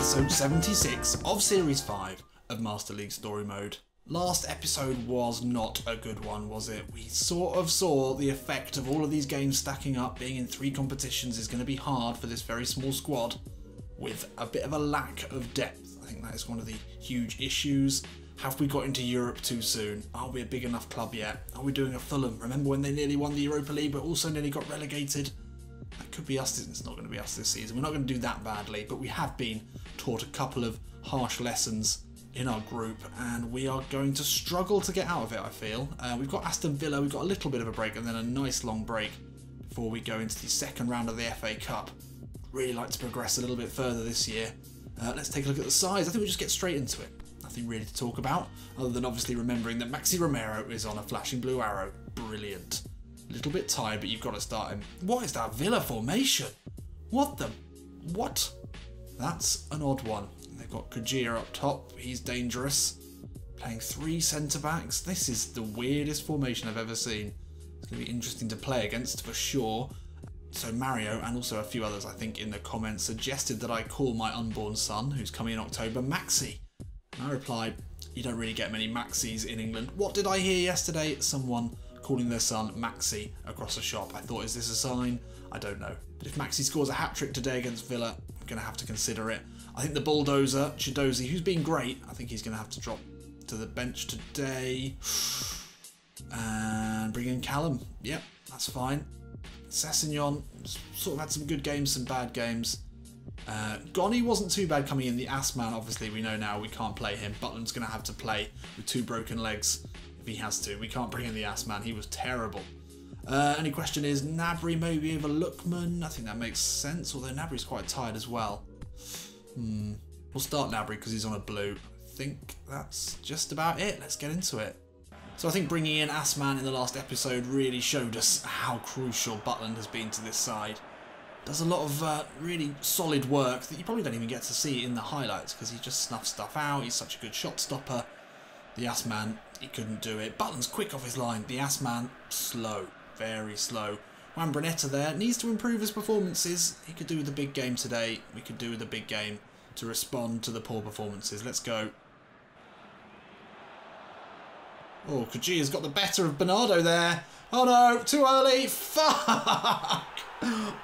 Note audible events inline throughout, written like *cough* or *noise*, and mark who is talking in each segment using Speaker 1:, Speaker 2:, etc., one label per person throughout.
Speaker 1: episode 76 of Series 5 of Master League Story Mode. Last episode was not a good one, was it? We sort of saw the effect of all of these games stacking up, being in three competitions is going to be hard for this very small squad, with a bit of a lack of depth. I think that is one of the huge issues. Have we got into Europe too soon? Are we a big enough club yet? Are we doing a Fulham? Remember when they nearly won the Europa League but also nearly got relegated? That could be us. It's not going to be us this season. We're not going to do that badly, but we have been taught a couple of harsh lessons in our group, and we are going to struggle to get out of it. I feel uh, we've got Aston Villa. We've got a little bit of a break, and then a nice long break before we go into the second round of the FA Cup. Really like to progress a little bit further this year. Uh, let's take a look at the size. I think we'll just get straight into it. Nothing really to talk about, other than obviously remembering that Maxi Romero is on a flashing blue arrow. Brilliant. A little bit tired, but you've got to start him. What is that Villa formation? What the? What? That's an odd one. They've got Kodjia up top. He's dangerous. Playing three centre backs. This is the weirdest formation I've ever seen. It's going to be interesting to play against for sure. So Mario and also a few others, I think, in the comments suggested that I call my unborn son, who's coming in October, Maxi. And I replied, you don't really get many Maxis in England. What did I hear yesterday? Someone calling their son Maxi across a shop. I thought, is this a sign? I don't know. But if Maxi scores a hat trick today against Villa, going to have to consider it. I think the bulldozer, Chidozi, who's been great, I think he's going to have to drop to the bench today. And bring in Callum. Yep, that's fine. Sessegnon sort of had some good games, some bad games. Uh, Goni wasn't too bad coming in. The ass man, obviously, we know now we can't play him. Butland's going to have to play with two broken legs if he has to. We can't bring in the ass man. He was terrible. Uh, only question is Gnabry maybe over Lookman. I think that makes sense, although Gnabry's quite tired as well. Hmm. We'll start Gnabry because he's on a blue. I think that's just about it. Let's get into it. So I think bringing in Assmann in the last episode really showed us how crucial Butland has been to this side does a lot of uh, really solid work that you probably don't even get to see in the highlights because he just snuffs stuff out. He's such a good shot stopper. The Assmann, he couldn't do it. Butland's quick off his line. The Assmann, slow, very slow. Juan Brunetta there needs to improve his performances. He could do with a big game today. We could do with a big game to respond to the poor performances. Let's go. Oh, Kodjia's got the better of Bernardo there. Oh no, too early. *laughs* Fuck!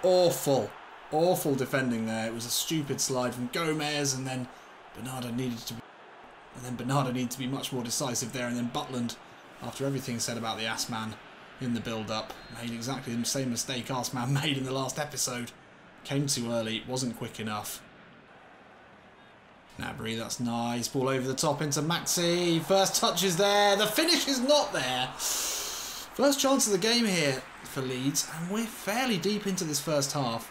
Speaker 1: Awful. Awful defending there. It was a stupid slide from Gomez and then Bernardo needed to be and then Bernardo needed to be much more decisive there and then Butland, after everything said about the ass man in the build-up, made exactly the same mistake Assmann *laughs* made in the last episode. Came too early, wasn't quick enough. Gnabry, that's nice. Ball over the top into Maxi. First touch is there. The finish is not there. First chance of the game here for Leeds, and we're fairly deep into this first half.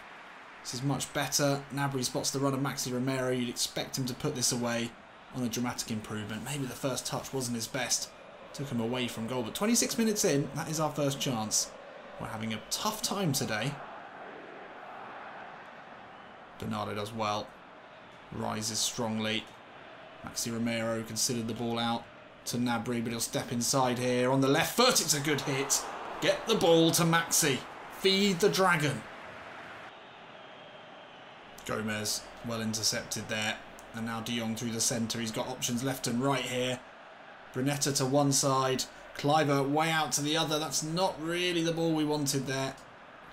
Speaker 1: This is much better. Gnabry spots the run of Maxi Romero. You'd expect him to put this away on a dramatic improvement. Maybe the first touch wasn't his best. Took him away from goal. But 26 minutes in, that is our first chance. We're having a tough time today. Bernardo does well. Rises strongly. Maxi Romero considered the ball out to Gnabry, but he'll step inside here. On the left foot, it's a good hit. Get the ball to Maxi. Feed the dragon. Gomez, well intercepted there. And now De Jong through the centre. He's got options left and right here. Brunetta to one side. Kluivert way out to the other. That's not really the ball we wanted there.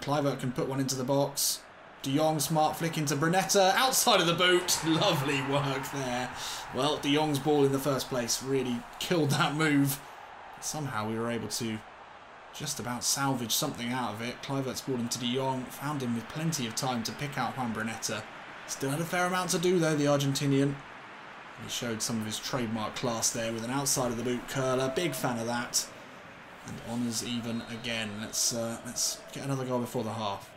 Speaker 1: Kluivert can put one into the box. De Jong smart flick into Brunetta. Outside of the boot. *laughs* Lovely work there. Well, De Jong's ball in the first place really killed that move. Somehow we were able to just about salvage something out of it. Kluivert's ball into De Jong. Found him with plenty of time to pick out Juan Brunetta. Still had a fair amount to do though, the Argentinian. He showed some of his trademark class there with an outside of the boot curler. Big fan of that. And honours even again. Let's uh, let's get another goal before the half.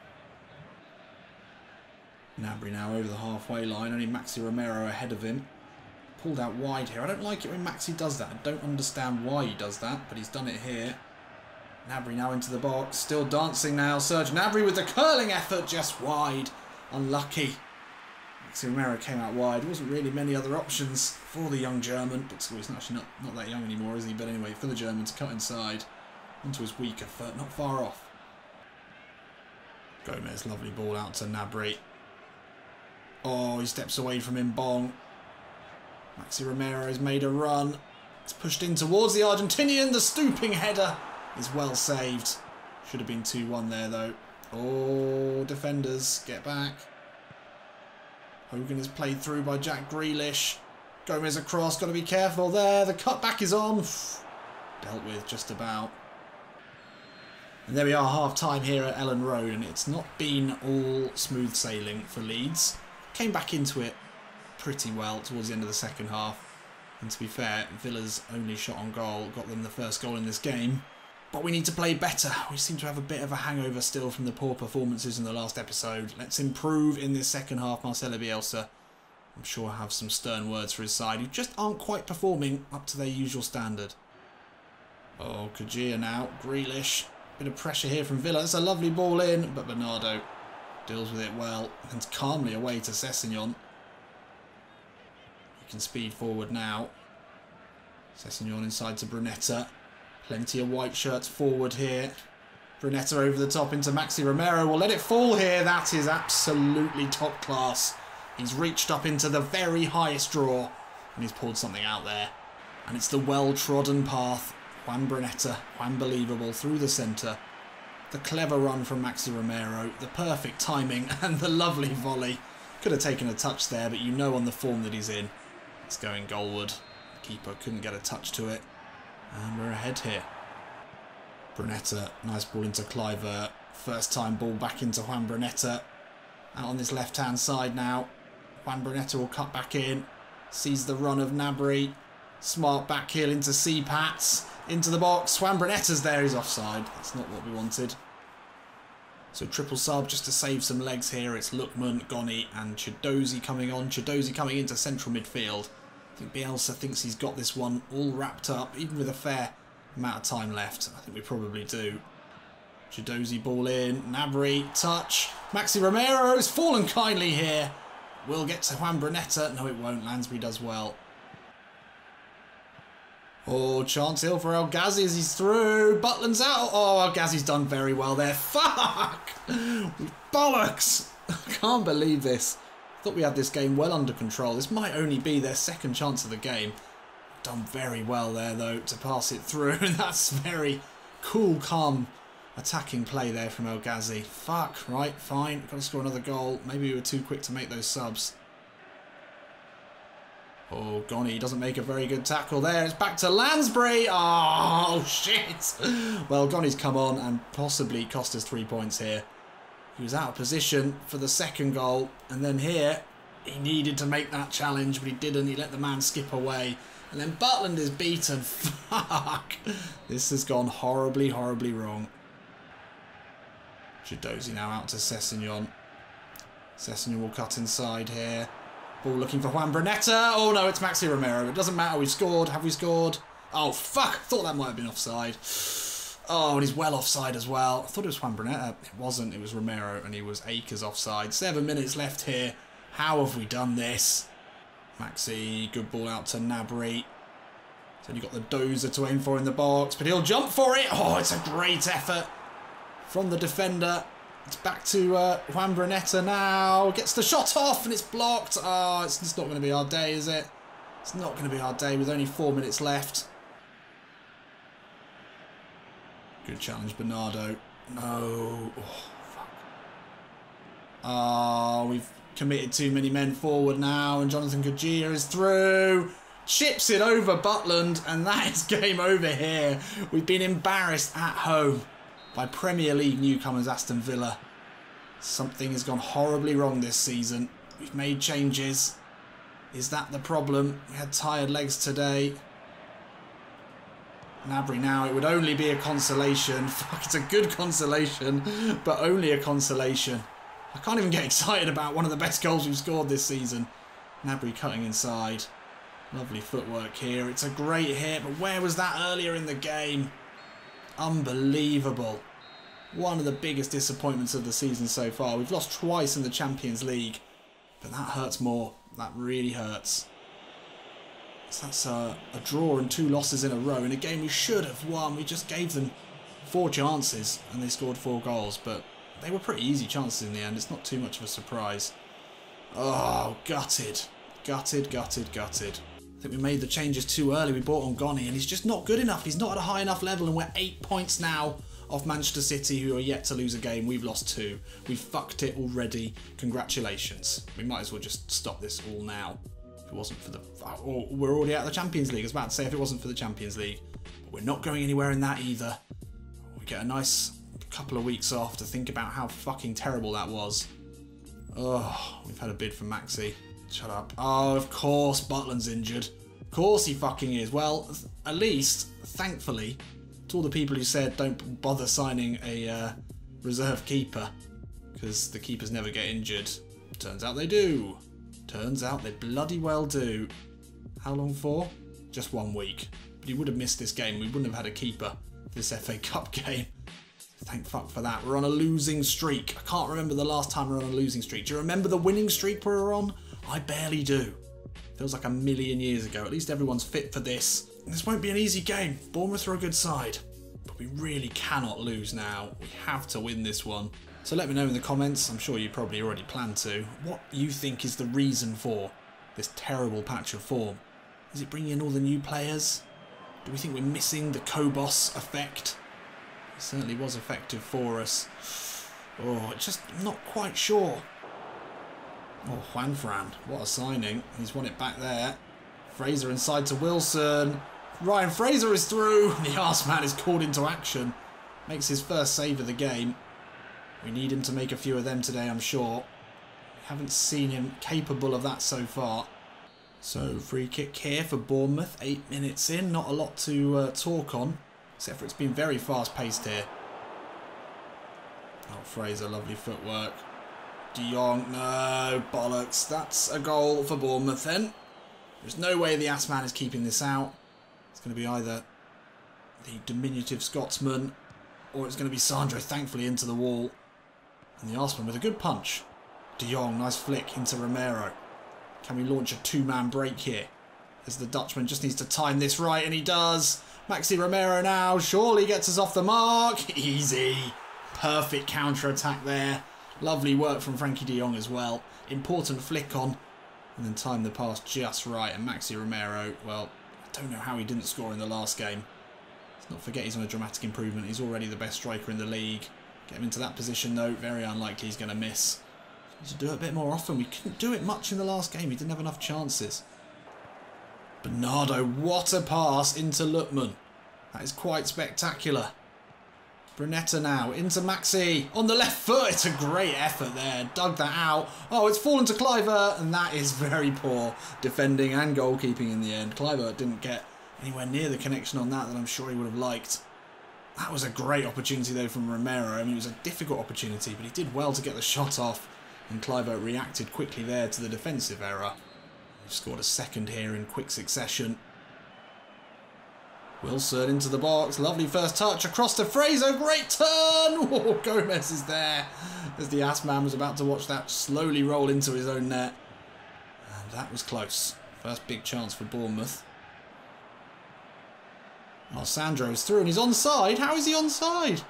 Speaker 1: Gnabry now over the halfway line. Only Maxi Romero ahead of him. Pulled out wide here. I don't like it when Maxi does that. I don't understand why he does that, but he's done it here. Gnabry now into the box. Still dancing now. Serge Gnabry with the curling effort just wide. Unlucky. Romero came out wide. There wasn't really many other options for the young German, but he's actually not, not that young anymore, is he? But anyway, for the German to cut inside onto his weaker foot, not far off. Gomez, lovely ball out to Gnabry. Oh, he steps away from him, Bong. Maxi Romero's made a run. It's pushed in towards the Argentinian. The stooping header is well saved. Should have been 2-1 there, though. Oh, defenders, get back. Hogan is played through by Jack Grealish. Gomez across, got to be careful there. The cutback is on. *sighs* Dealt with just about. And there we are, half time here at Elland Road, and it's not been all smooth sailing for Leeds. Came back into it pretty well towards the end of the second half. And to be fair, Villa's only shot on goal got them the first goal in this game. But we need to play better. We seem to have a bit of a hangover still from the poor performances in the last episode. Let's improve in this second half, Marcelo Bielsa. I'm sure I have some stern words for his side, who just aren't quite performing up to their usual standard. Oh, Kodjia now. Grealish. Bit of pressure here from Villa. It's a lovely ball in, but Bernardo deals with it well and calmly away to Sessegnon. He can speed forward now. Sessegnon inside to Brunetta. Plenty of white shirts forward here. Brunetta over the top into Maxi Romero. Will let it fall here. That is absolutely top class. He's reached up into the very highest draw and he's pulled something out there. And it's the well-trodden path Juan Brunetta, unbelievable, through the centre. The clever run from Maxi Romero, the perfect timing, *laughs* and the lovely volley. Could have taken a touch there, but you know on the form that he's in. It's going goalward. The keeper couldn't get a touch to it. And we're ahead here. Brunetta, nice ball into Kluivert. Uh, first time ball back into Juan Brunetta. Out on this left-hand side now. Juan Brunetta will cut back in. Sees the run of Gnabry. Smart back heel into C-Pats into the box. Juan Brunetta's there, he's offside. That's not what we wanted. So triple sub just to save some legs here. It's Lookman, Goni and Chidozi coming on. Chidozi coming into central midfield. I think Bielsa thinks he's got this one all wrapped up, even with a fair amount of time left. I think we probably do. Chidozi ball in. Gnabry, touch. Maxi Romero's fallen kindly here. We'll get to Juan Brunetta. No, it won't. Lansbury does well. Oh, chance hill for El Ghazi as he's through. Butland's out. Oh, El Ghazi's done very well there. *laughs* Fuck! Bollocks! *laughs* I can't believe this. Thought we had this game well under control. This might only be their second chance of the game. Done very well there, though, to pass it through. And *laughs* that's very cool, calm attacking play there from El Ghazi. Fuck, right, fine. Got to score another goal. Maybe we were too quick to make those subs. Oh, Goni doesn't make a very good tackle there. It's back to Lansbury. Oh, *laughs* shit. Well, Goni's come on and possibly cost us three points here. He was out of position for the second goal. And then here, he needed to make that challenge, but he didn't. He let the man skip away. And then Butland is beaten. *laughs* Fuck. This has gone horribly, horribly wrong. Chidozi now out to Sessegnon. Sessegnon will cut inside here. Ball looking for Juan Brunetta. Oh no, it's Maxi Romero. It doesn't matter. We've scored. Have we scored? Oh fuck! Thought that might have been offside. Oh, and he's well offside as well. I thought it was Juan Brunetta. It wasn't. It was Romero, and he was acres offside. Seven minutes left here. How have we done this? Maxi, good ball out to Gnabry. So you got the dozer to aim for in the box, but he'll jump for it. Oh, it's a great effort from the defender. It's back to uh, Juan Brunetta now. Gets the shot off and it's blocked. Oh, it's, it's not going to be our day, is it? It's not going to be our day with only four minutes left. Good challenge, Bernardo. No. Oh, fuck. Oh, we've committed too many men forward now and Jonathan Kodjia is through. Chips it over Butland and that is *laughs* game over here. We've been embarrassed at home by Premier League newcomers Aston Villa. Something has gone horribly wrong this season. We've made changes. Is that the problem? We had tired legs today. Gnabry now, it would only be a consolation. *laughs* Fuck, it's a good consolation, but only a consolation. I can't even get excited about one of the best goals we've scored this season. Gnabry cutting inside. Lovely footwork here. It's a great hit, but where was that earlier in the game? Unbelievable. One of the biggest disappointments of the season so far. We've lost twice in the Champions League, but that hurts more. That really hurts. So that's a, a draw and two losses in a row in a game we should have won. We just gave them four chances and they scored four goals, but they were pretty easy chances in the end. It's not too much of a surprise. Oh, gutted. Gutted, gutted, gutted. I think we made the changes too early. We bought on Goni and he's just not good enough. He's not at a high enough level and we're eight points now off Manchester City who are yet to lose a game. We've lost two. We've fucked it already. Congratulations. We might as well just stop this all now. If it wasn't for the... Oh, we're already out of the Champions League. I was about to say if it wasn't for the Champions League. But we're not going anywhere in that either. We get a nice couple of weeks off to think about how fucking terrible that was. Oh, we've had a bid for Maxi. Shut up. Oh, of course Butland's injured. Of course he fucking is. Well, at least, thankfully, to all the people who said don't bother signing a uh, reserve keeper because the keepers never get injured. Turns out they do. Turns out they bloody well do. How long for? Just one week. But he would have missed this game. We wouldn't have had a keeper this FA *laughs* Cup game. Thank fuck for that. We're on a losing streak. I can't remember the last time we're on a losing streak. Do you remember the winning streak we were on? I barely do. Feels like a million years ago. At least everyone's fit for this. This won't be an easy game. Bournemouth are a good side. We really cannot lose now. We have to win this one. So let me know in the comments, I'm sure you probably already plan to, what you think is the reason for this terrible patch of form. Is it bringing in all the new players? Do we think we're missing the Kobos effect? It certainly was effective for us. Oh, just not quite sure. Oh, Juan Fran, what a signing. He's won it back there. Fraser inside to Wilson. Ryan Fraser is through. *laughs* The arse man is called into action. Makes his first save of the game. We need him to make a few of them today, I'm sure. We haven't seen him capable of that so far. So, free kick here for Bournemouth. Eight minutes in. Not a lot to uh, talk on. Except for it's been very fast-paced here. Oh, Fraser, lovely footwork. De Jong, no, bollocks. That's a goal for Bournemouth then. There's no way the ass man is keeping this out. It's going to be either the diminutive Scotsman or it's going to be Sandro, thankfully, into the wall. And the Arseman with a good punch. De Jong, nice flick into Romero. Can we launch a two-man break here? As the Dutchman just needs to time this right, and he does. Maxi Romero now surely gets us off the mark. *laughs* Easy. Perfect counter-attack there. Lovely work from Frankie de Jong as well. Important flick on. And then time the pass just right. And Maxi Romero, well, don't know how he didn't score in the last game. Let's not forget he's on a dramatic improvement. He's already the best striker in the league. Get him into that position though, very unlikely he's going to miss. He should do it a bit more often. We couldn't do it much in the last game. He didn't have enough chances. Bernardo, what a pass into Lookman. That is quite spectacular. Brunetta now into Maxi on the left foot. It's a great effort there. Dug that out. Oh, it's fallen to Kluivert, and that is very poor defending and goalkeeping in the end. Kluivert didn't get anywhere near the connection on that that I'm sure he would have liked. That was a great opportunity though from Romero. I mean, it was a difficult opportunity, but he did well to get the shot off, and Kluivert reacted quickly there to the defensive error. We've scored a second here in quick succession. Wilson into the box. Lovely first touch across to Fraser. Great turn. *laughs* Oh, Gomez is there. As the ass man was about to watch that slowly roll into his own net. And that was close. First big chance for Bournemouth. Oh, Sandro's through and he's onside. How is he onside?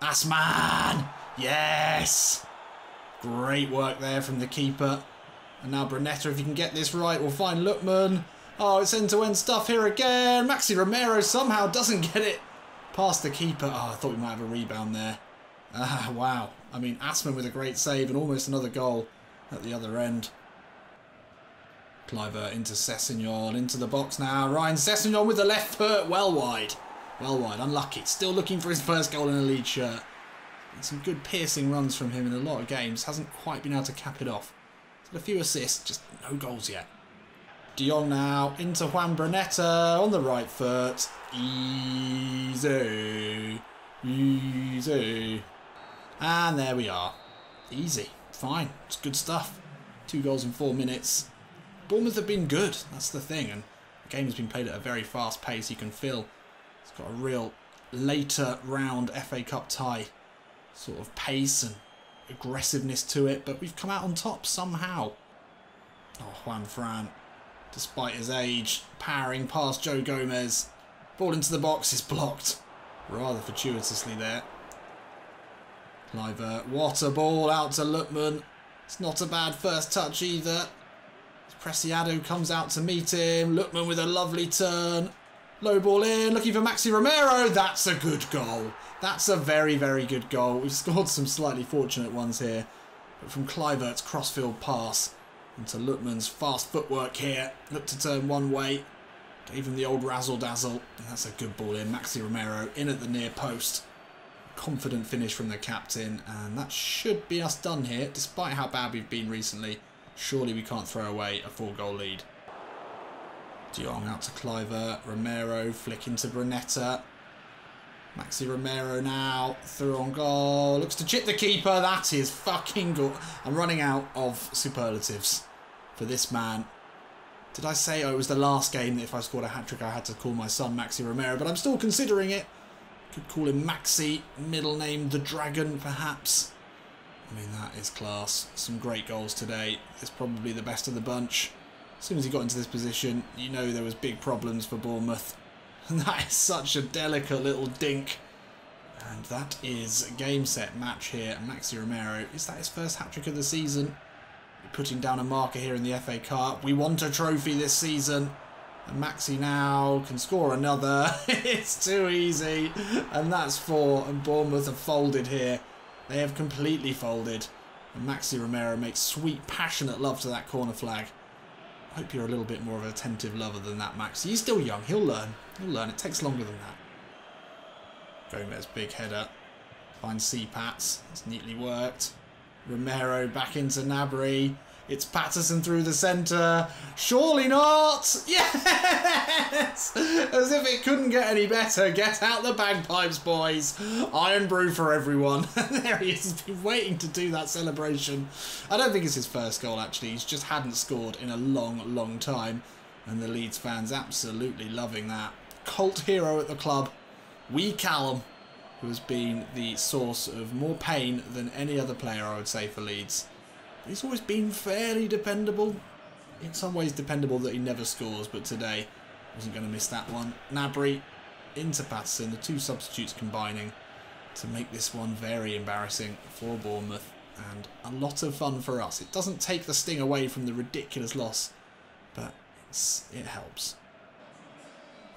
Speaker 1: Assmann! Yes! Great work there from the keeper. And now Brunetta, if you can get this right, will find Lookman. Oh, it's end-to-end -end stuff here again. Maxi Romero somehow doesn't get it past the keeper. Oh, I thought we might have a rebound there. Ah, wow. I mean, Assmann with a great save and almost another goal at the other end. Kluivert into Sessegnon, into the box now. Ryan Sessegnon with the left foot, well wide. Well wide, unlucky. Still looking for his first goal in a lead shirt. And some good piercing runs from him in a lot of games. Hasn't quite been able to cap it off. Had a few assists, just no goals yet. De Jong now into Juan Brunetta on the right foot. Easy. Easy. And there we are. Easy. Fine. It's good stuff. Two goals in four minutes. Bournemouth have been good. That's the thing. And the game has been played at a very fast pace. You can feel it's got a real later round FA Cup tie sort of pace and aggressiveness to it. But we've come out on top somehow. Oh, Juan Fran despite his age, powering past Joe Gomez. Ball into the box is blocked. Rather fortuitously there. Kluivert, what a ball out to Lookman. It's not a bad first touch either. Preciado comes out to meet him. Lookman with a lovely turn. Low ball in, looking for Maxi Romero. That's a good goal. That's a very, very good goal. We've scored some slightly fortunate ones here. But from Kluivert's crossfield pass into Lookman's fast footwork here. Look to turn one way. Gave him the old razzle dazzle. That's a good ball in. Maxi Romero in at the near post. Confident finish from the captain. And that should be us done here, despite how bad we've been recently. Surely we can't throw away a four goal lead. De out to Kluivert. Romero flick into Brunetta. Maxi Romero now through on goal. Looks to chip the keeper. That is fucking good. I'm running out of superlatives for this man. Did I say oh, it was the last game that if I scored a hat trick I had to call my son Maxi Romero? But I'm still considering it. Could call him Maxi, middle name the Dragon perhaps. I mean, that is class. Some great goals today. It's probably the best of the bunch. As soon as he got into this position, you know there was big problems for Bournemouth. *laughs* And that is such a delicate little dink. And that is game set match here. Maxi Romero, is that his first hat-trick of the season? Putting down a marker here in the FA Cup. We want a trophy this season. And Maxi now can score another. *laughs* it's too easy. And that's four. And Bournemouth have folded here. They have completely folded. And Maxi Romero makes sweet, passionate love to that corner flag. I hope you're a little bit more of an attentive lover than that, Max. He's still young. He'll learn. He'll learn. It takes longer than that. Gomez, big header. Finds C-Pats. It's neatly worked. Romero back into Gnabry. It's Paterson through the centre. Surely not! *laughs* Yes! As if it couldn't get any better. Get out the bagpipes, boys. Irn-Bru for everyone. *laughs* there he is. He's been waiting to do that celebration. I don't think it's his first goal, actually. He's just hadn't scored in a long, long time. And the Leeds fans absolutely loving that. Cult hero at the club. Wee Callum, who has been the source of more pain than any other player, I would say, for Leeds. He's always been fairly dependable. In some ways dependable that he never scores, but today wasn't going to miss that one. Gnabry into Paterson, the two substitutes combining to make this one very embarrassing for Bournemouth and a lot of fun for us. It doesn't take the sting away from the ridiculous loss, but it helps.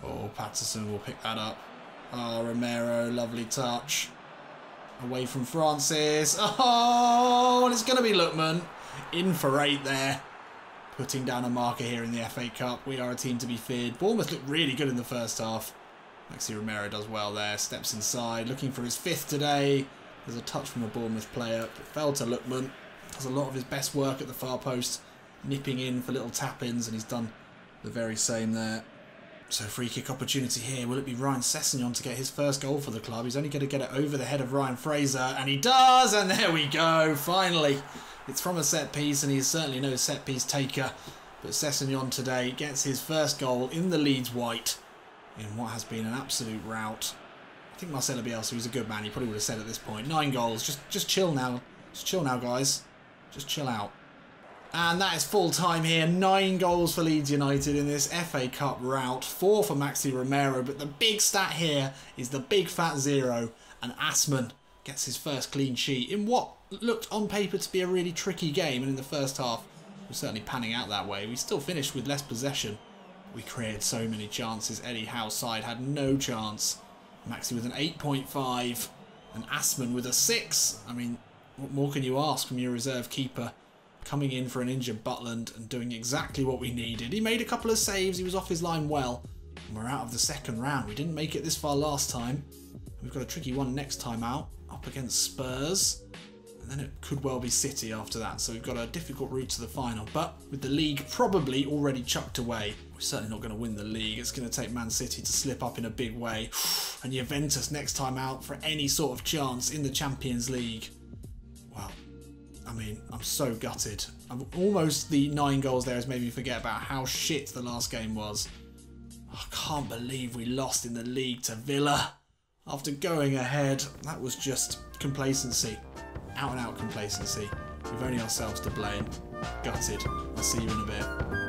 Speaker 1: Oh, Paterson will pick that up. Oh, Romero, lovely touch. Away from Francis. Oh, and it's going to be Lookman. In for eight there. Putting down a marker here in the FA Cup. We are a team to be feared. Bournemouth looked really good in the first half. Maxi Romero does well there. Steps inside. Looking for his fifth today. There's a touch from a Bournemouth player. But fell to Lookman. Does a lot of his best work at the far post. Nipping in for little tap-ins. And he's done the very same there. So free kick opportunity here. Will it be Ryan Sessegnon to get his first goal for the club? He's only going to get it over the head of Ryan Fraser. And he does! And there we go. Finally. It's from a set piece and he's certainly no set piece taker. But Sessegnon today gets his first goal in the Leeds white in what has been an absolute rout. I think Marcelo Bielsa, who's a good man, he probably would have said at this point, nine goals. Just, just chill now. Just chill now, guys. Just chill out. And that is full time here. Nine goals for Leeds United in this FA Cup route. Four for Maxi Romero. But the big stat here is the big fat zero. And Assmann gets his first clean sheet in what looked on paper to be a really tricky game. And in the first half, was certainly panning out that way. We still finished with less possession. We created so many chances. Eddie Howe's side had no chance. Maxi with an 8.5 and Assmann with a 6. I mean, what more can you ask from your reserve keeper? Coming in for an injured Butland and doing exactly what we needed. He made a couple of saves, he was off his line well. And we're out of the second round. We didn't make it this far last time. We've got a tricky one next time out, up against Spurs. And then it could well be City after that. So we've got a difficult route to the final. But with the league probably already chucked away, we're certainly not going to win the league. It's going to take Man City to slip up in a big way. *sighs* And Juventus next time out for any sort of chance in the Champions League. I mean, I'm so gutted. I'm almost the nine goals there has made me forget about how shit the last game was. I can't believe we lost in the league to Villa. After going ahead, that was just complacency. Out and out complacency. We've only ourselves to blame. Gutted. I'll see you in a bit.